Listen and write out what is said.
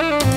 Música